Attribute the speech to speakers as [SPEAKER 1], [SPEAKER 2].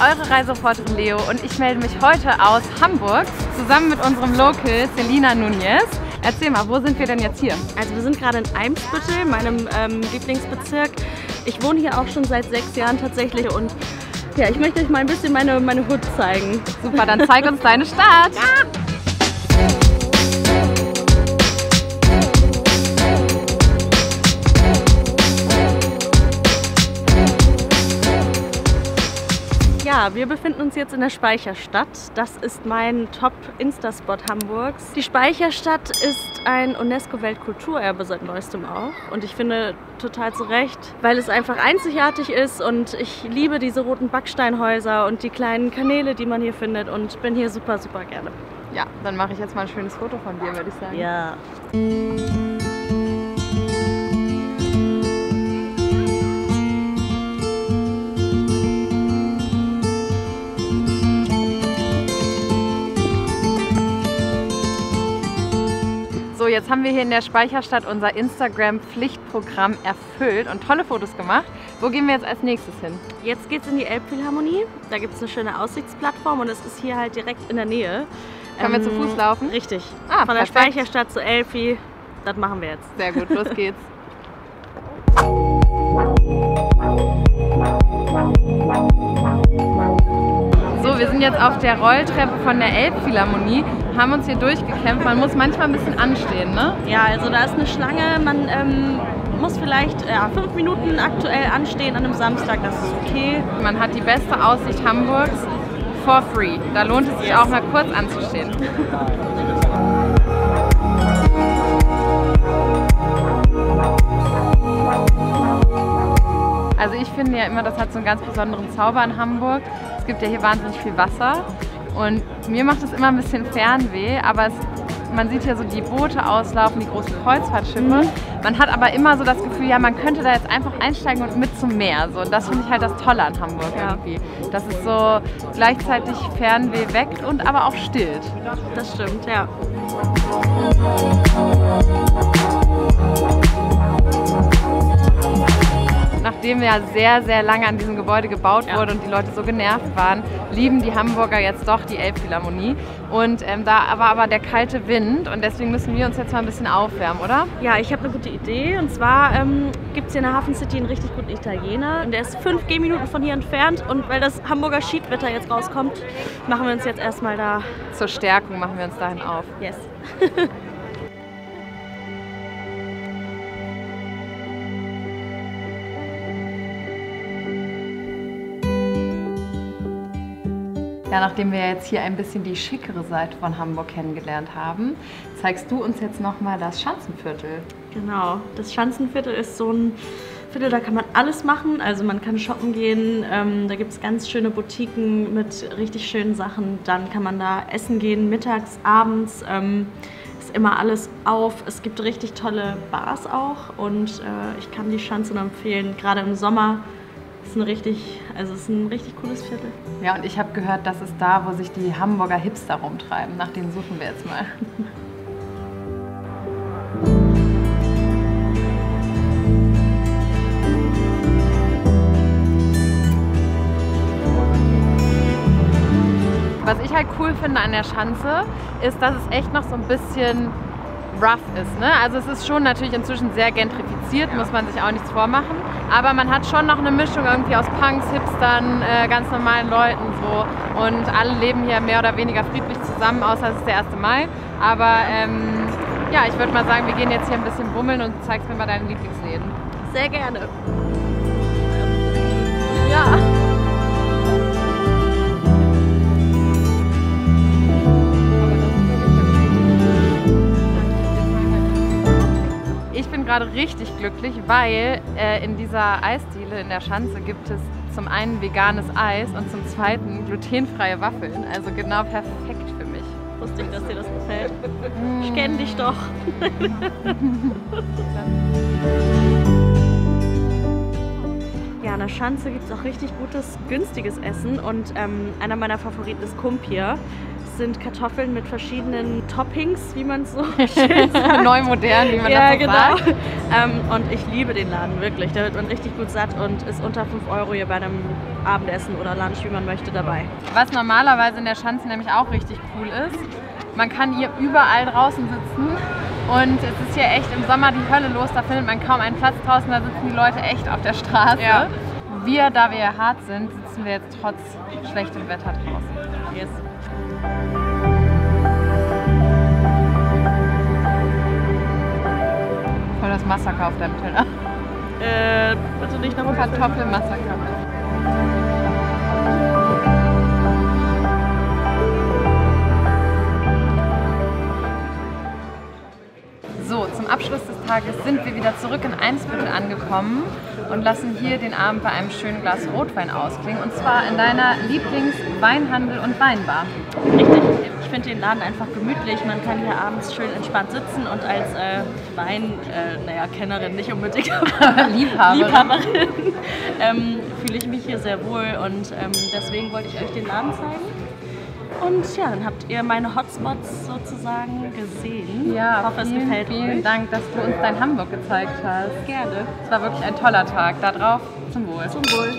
[SPEAKER 1] eure Reisereporterin Leo und ich melde mich heute aus Hamburg zusammen mit unserem Local Selina Nunez. Erzähl mal, wo sind wir denn jetzt hier?
[SPEAKER 2] Also wir sind gerade in Eimsbüttel, meinem ähm, Lieblingsbezirk. Ich wohne hier auch schon seit sechs Jahren tatsächlich und ja, ich möchte euch mal ein bisschen meine, meine Hut zeigen.
[SPEAKER 1] Super, dann zeig uns deine Stadt. Ja.
[SPEAKER 2] Ja, wir befinden uns jetzt in der Speicherstadt. Das ist mein Top-Insta-Spot Hamburgs. Die Speicherstadt ist ein UNESCO-Weltkulturerbe seit neuestem auch. Und ich finde total zu Recht, weil es einfach einzigartig ist und ich liebe diese roten Backsteinhäuser und die kleinen Kanäle, die man hier findet und bin hier super, super gerne.
[SPEAKER 1] Ja, dann mache ich jetzt mal ein schönes Foto von dir, würde ich sagen.
[SPEAKER 2] Ja.
[SPEAKER 1] Jetzt haben wir hier in der Speicherstadt unser Instagram-Pflichtprogramm erfüllt und tolle Fotos gemacht. Wo gehen wir jetzt als nächstes hin?
[SPEAKER 2] Jetzt geht es in die Elbphilharmonie. Da gibt es eine schöne Aussichtsplattform und es ist hier halt direkt in der Nähe.
[SPEAKER 1] Können ähm, wir zu Fuß laufen?
[SPEAKER 2] Richtig. Ah, Von perfekt. der Speicherstadt zu Elfi. Das machen wir jetzt.
[SPEAKER 1] Sehr gut, los geht's. So, wir sind jetzt auf der Rolltreppe von der Elbphilharmonie haben uns hier durchgekämpft. Man muss manchmal ein bisschen anstehen, ne?
[SPEAKER 2] Ja, also da ist eine Schlange. Man ähm, muss vielleicht ja, fünf Minuten aktuell anstehen an einem Samstag. Das ist okay.
[SPEAKER 1] Man hat die beste Aussicht Hamburgs for free. Da lohnt es sich auch mal kurz anzustehen. Also ich finde ja immer, das hat so einen ganz besonderen Zauber in Hamburg. Es gibt ja hier wahnsinnig viel Wasser und mir macht es immer ein bisschen Fernweh, aber es, man sieht ja so die Boote auslaufen, die großen Kreuzfahrtschiffe. Mhm. Man hat aber immer so das Gefühl, ja, man könnte da jetzt einfach einsteigen und mit zum Meer. So. Und das finde ich halt das Tolle an Hamburg ja. irgendwie. Dass es so gleichzeitig Fernweh weckt und aber auch stillt.
[SPEAKER 2] Das stimmt, ja
[SPEAKER 1] nachdem ja sehr, sehr lange an diesem Gebäude gebaut ja. wurde und die Leute so genervt waren, lieben die Hamburger jetzt doch die Elbphilharmonie. Und ähm, da war aber der kalte Wind und deswegen müssen wir uns jetzt mal ein bisschen aufwärmen, oder?
[SPEAKER 2] Ja, ich habe eine gute Idee. Und zwar ähm, gibt es hier in der Hafen City einen richtig guten Italiener. Und der ist fünf Gehminuten von hier entfernt. Und weil das Hamburger Schiedwetter jetzt rauskommt, machen wir uns jetzt erstmal da.
[SPEAKER 1] Zur Stärkung machen wir uns dahin auf.
[SPEAKER 2] Yes.
[SPEAKER 1] Ja, nachdem wir jetzt hier ein bisschen die schickere Seite von Hamburg kennengelernt haben, zeigst du uns jetzt nochmal das Schanzenviertel.
[SPEAKER 2] Genau, das Schanzenviertel ist so ein Viertel, da kann man alles machen. Also man kann shoppen gehen, ähm, da gibt es ganz schöne Boutiquen mit richtig schönen Sachen. Dann kann man da essen gehen, mittags, abends. Ähm, ist immer alles auf. Es gibt richtig tolle Bars auch und äh, ich kann die Schanze nur empfehlen, gerade im Sommer ist ein richtig, also ist ein richtig cooles Viertel.
[SPEAKER 1] Ja, und ich habe gehört, das ist da, wo sich die Hamburger Hipster rumtreiben. Nach denen suchen wir jetzt mal. Was ich halt cool finde an der Schanze, ist, dass es echt noch so ein bisschen rough ist. Ne? Also es ist schon natürlich inzwischen sehr gentrifiziert, muss man sich auch nichts vormachen. Aber man hat schon noch eine Mischung irgendwie aus Punks, Hipstern, äh, ganz normalen Leuten so. Und alle leben hier mehr oder weniger friedlich zusammen, außer es ist der 1. Mai. Aber ähm, ja, ich würde mal sagen, wir gehen jetzt hier ein bisschen bummeln und zeigst mir mal deine Lieblingsläden.
[SPEAKER 2] Sehr gerne.
[SPEAKER 1] Gerade richtig glücklich, weil äh, in dieser Eisdiele in der Schanze gibt es zum einen veganes Eis und zum zweiten glutenfreie Waffeln. Also genau perfekt für mich.
[SPEAKER 2] Wusste ich, dass dir das gefällt. Ich kenne dich doch. ja, in der Schanze gibt es auch richtig gutes, günstiges Essen und ähm, einer meiner Favoriten ist Kumpir sind Kartoffeln mit verschiedenen Toppings, wie man es so schön sagt.
[SPEAKER 1] Neu modern, wie man
[SPEAKER 2] ja,
[SPEAKER 1] das so
[SPEAKER 2] genau.
[SPEAKER 1] sagt.
[SPEAKER 2] Ähm, und ich liebe den Laden wirklich. Da wird man richtig gut satt und ist unter 5 Euro hier bei einem Abendessen oder Lunch, wie man möchte, dabei.
[SPEAKER 1] Was normalerweise in der Schanze nämlich auch richtig cool ist, man kann hier überall draußen sitzen und es ist hier echt im Sommer die Hölle los, da findet man kaum einen Platz draußen, da sitzen die Leute echt auf der Straße.
[SPEAKER 2] Ja.
[SPEAKER 1] Wir, da wir ja hart sind, sitzen wir jetzt trotz schlechtem Wetter draußen.
[SPEAKER 2] Yes.
[SPEAKER 1] Voll das Massaker auf deinem Teller.
[SPEAKER 2] Äh, bitte nicht noch
[SPEAKER 1] Kartoffelmassaker. Abschluss des Tages sind wir wieder zurück in Einsbüttel angekommen und lassen hier den Abend bei einem schönen Glas Rotwein ausklingen. Und zwar in deiner Lieblingsweinhandel und Weinbar.
[SPEAKER 2] Richtig. Ich finde den Laden einfach gemütlich. Man kann hier abends schön entspannt sitzen und als äh, Wein, äh, naja, Kennerin nicht unbedingt, aber
[SPEAKER 1] Liebhaberin.
[SPEAKER 2] Liebhaberin ähm, fühle ich mich hier sehr wohl und ähm, deswegen wollte ich euch den Laden zeigen. Und ja, dann habt ihr meine Hotspots sozusagen gesehen.
[SPEAKER 1] Ja,
[SPEAKER 2] ich hoffe, es
[SPEAKER 1] vielen,
[SPEAKER 2] gefällt
[SPEAKER 1] vielen
[SPEAKER 2] euch.
[SPEAKER 1] Dank, dass du uns dein Hamburg gezeigt hast.
[SPEAKER 2] Gerne.
[SPEAKER 1] Es war wirklich ein toller Tag. Da drauf zum Wohl.
[SPEAKER 2] Zum Wohl.